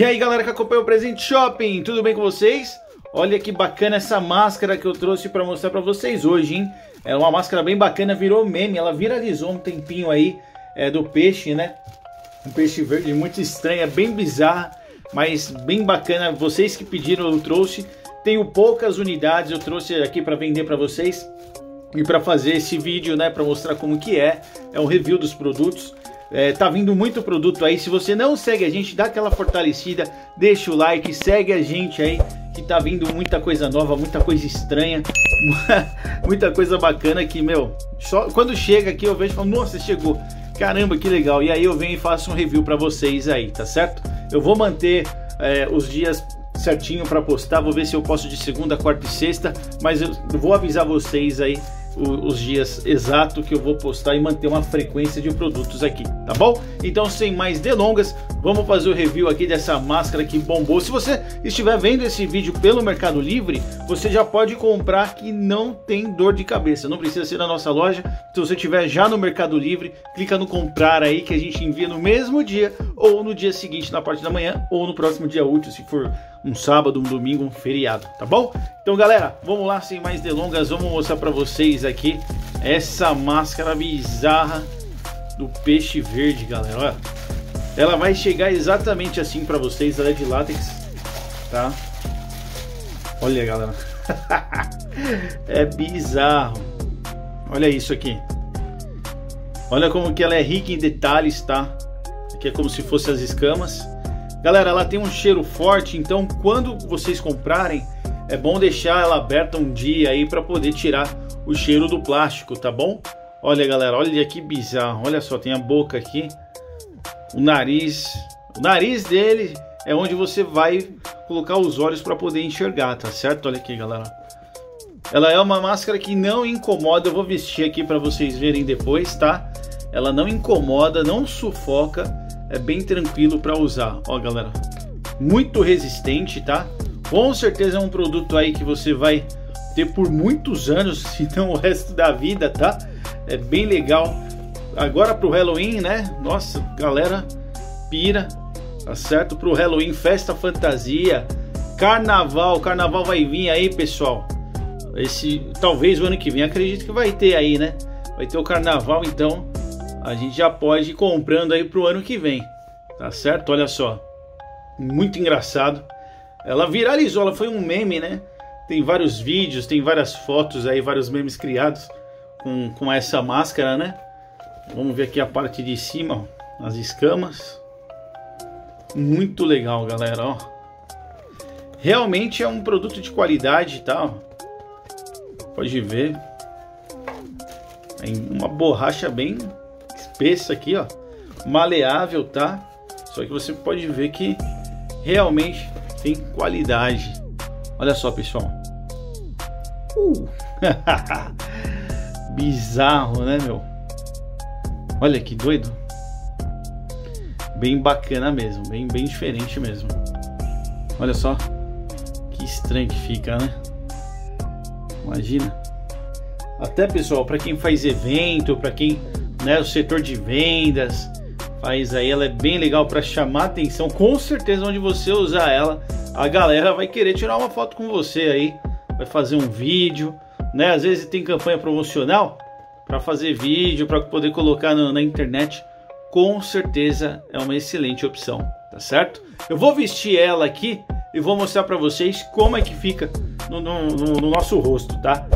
E aí galera que acompanha o Presente Shopping, tudo bem com vocês? Olha que bacana essa máscara que eu trouxe para mostrar para vocês hoje, hein? É uma máscara bem bacana, virou meme, ela viralizou um tempinho aí é, do peixe, né? Um peixe verde muito estranho, é bem bizarra, mas bem bacana. Vocês que pediram eu trouxe. Tenho poucas unidades, eu trouxe aqui para vender para vocês e para fazer esse vídeo, né, para mostrar como que é. É um review dos produtos. É, tá vindo muito produto aí. Se você não segue a gente, dá aquela fortalecida, deixa o like, segue a gente aí, que tá vindo muita coisa nova, muita coisa estranha, muita coisa bacana que, meu, só quando chega aqui eu vejo e falo, nossa, chegou. Caramba, que legal. E aí eu venho e faço um review para vocês aí, tá certo? Eu vou manter é, os dias certinho para postar, vou ver se eu posso de segunda, quarta e sexta, mas eu vou avisar vocês aí os dias exatos que eu vou postar e manter uma frequência de produtos aqui, tá bom? Então, sem mais delongas, vamos fazer o review aqui dessa máscara que bombou. Se você estiver vendo esse vídeo pelo Mercado Livre, você já pode comprar que não tem dor de cabeça. Não precisa ser na nossa loja. Se você estiver já no Mercado Livre, clica no comprar aí que a gente envia no mesmo dia ou no dia seguinte na parte da manhã ou no próximo dia útil, se for um sábado, um domingo, um feriado, tá bom? Então, galera, vamos lá, sem mais delongas, vamos mostrar para vocês aqui essa máscara bizarra do peixe verde, galera. Olha, ela vai chegar exatamente assim para vocês, ela é de látex, tá? Olha, galera. é bizarro. Olha isso aqui. Olha como que ela é rica em detalhes, tá? Aqui é como se fossem as escamas. Galera, ela tem um cheiro forte, então quando vocês comprarem, é bom deixar ela aberta um dia aí para poder tirar o cheiro do plástico, tá bom? Olha, galera, olha que bizarro. Olha só, tem a boca aqui, o nariz. O nariz dele é onde você vai colocar os olhos para poder enxergar, tá certo? Olha aqui, galera. Ela é uma máscara que não incomoda. Eu vou vestir aqui para vocês verem depois, tá? Ela não incomoda, não sufoca é bem tranquilo para usar. Ó, galera, muito resistente, tá? Com certeza é um produto aí que você vai ter por muitos anos, se não o resto da vida, tá? É bem legal. Agora pro Halloween, né? Nossa, galera, pira, tá certo? Pro Halloween, festa fantasia, carnaval, carnaval vai vir aí, pessoal. Esse talvez o ano que vem, acredito que vai ter aí, né? Vai ter o carnaval, então a gente já pode ir comprando aí pro ano que vem, tá certo? Olha só, muito engraçado. Ela viralizou, ela foi um meme, né? Tem vários vídeos, tem várias fotos aí, vários memes criados com, com essa máscara, né? Vamos ver aqui a parte de cima, ó, as escamas. Muito legal, galera, ó. Realmente é um produto de qualidade, tá? Pode ver. Tem uma borracha bem espessa aqui, ó, maleável, tá? Só que você pode ver que realmente tem qualidade. Olha só, pessoal. Uh. Bizarro, né, meu? Olha que doido. Bem bacana mesmo, bem, bem diferente mesmo. Olha só. Que estranho que fica, né? Imagina. Até, pessoal, para quem faz evento, para quem né, o setor de vendas, faz aí, ela é bem legal para chamar atenção. Com certeza, onde você usar ela, a galera vai querer tirar uma foto com você aí, vai fazer um vídeo, né? Às vezes tem campanha promocional para fazer vídeo, para poder colocar no, na internet. Com certeza é uma excelente opção, tá certo? Eu vou vestir ela aqui e vou mostrar para vocês como é que fica no, no, no nosso rosto, tá?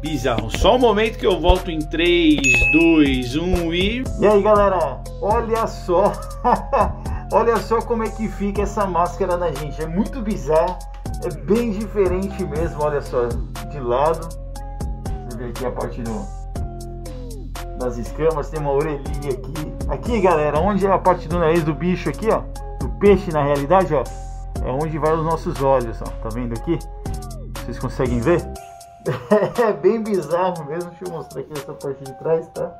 Bizarro. Só um momento que eu volto em 3, 2, 1 e. E aí galera, olha só. olha só como é que fica essa máscara na gente. É muito bizarro. É bem diferente mesmo. Olha só, de lado. Você vê aqui a parte do, das escamas. Tem uma orelhinha aqui. Aqui galera, onde é a parte do nariz do bicho aqui, ó. Do peixe na realidade, ó. É onde vai os nossos olhos, ó. Tá vendo aqui? Vocês conseguem ver? É bem bizarro mesmo. Deixa eu mostrar aqui essa parte de trás, tá?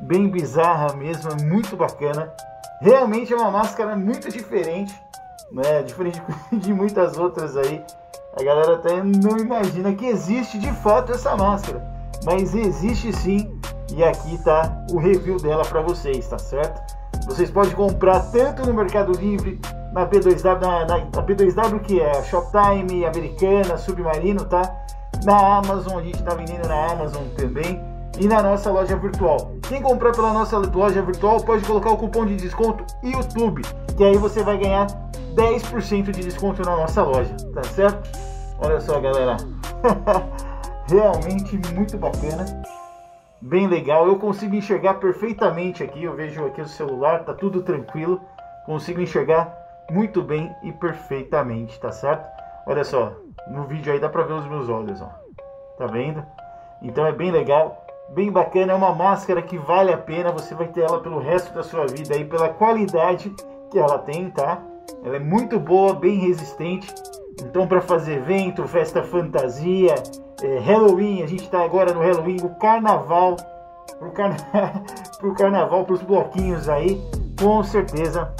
Bem bizarra mesmo, é muito bacana. Realmente é uma máscara muito diferente, né? Diferente de muitas outras aí. A galera até não imagina que existe de fato essa máscara, mas existe sim. E aqui tá o review dela para vocês, tá certo? Vocês podem comprar tanto no Mercado Livre, na B2W, na, na, na B2W que é Shoptime, Americana, Submarino, tá? Na Amazon, a gente está vendendo na Amazon também e na nossa loja virtual. Quem comprar pela nossa loja virtual pode colocar o cupom de desconto YouTube, que aí você vai ganhar 10% de desconto na nossa loja, tá certo? Olha só, galera. Realmente muito bacana. Bem legal. Eu consigo enxergar perfeitamente aqui. Eu vejo aqui o celular, tá tudo tranquilo. Consigo enxergar muito bem e perfeitamente, tá certo? Olha só, no vídeo aí dá pra ver os meus olhos, ó. Tá vendo? Então é bem legal, bem bacana, é uma máscara que vale a pena, você vai ter ela pelo resto da sua vida aí, pela qualidade que ela tem, tá? Ela é muito boa, bem resistente. Então para fazer evento, festa fantasia, é, Halloween, a gente tá agora no Halloween, o carnaval, pro, carna... pro carnaval, pros bloquinhos aí, com certeza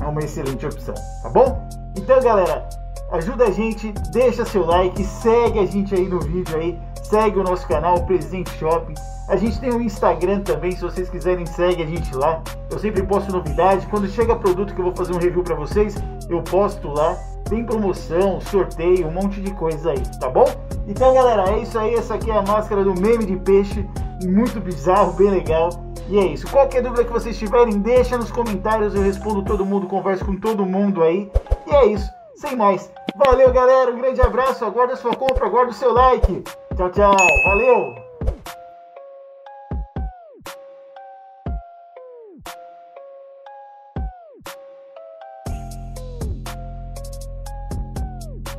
é uma excelente opção, tá bom? Então, galera, ajuda a gente, deixa seu like, segue a gente aí no vídeo aí, segue o nosso canal Presente Shopping. A gente tem o um Instagram também, se vocês quiserem, segue a gente lá. Eu sempre posto novidade. Quando chega produto que eu vou fazer um review para vocês, eu posto lá. Tem promoção, sorteio, um monte de coisa aí, tá bom? Então, galera, é isso aí. Essa aqui é a máscara do meme de peixe. Muito bizarro, bem legal. E é isso. Qualquer dúvida que vocês tiverem, deixa nos comentários. Eu respondo todo mundo, converso com todo mundo aí. E é isso. Sem mais. Valeu, galera. Um grande abraço. Aguarda sua compra, aguarda o seu like. Tchau, tchau. Valeu.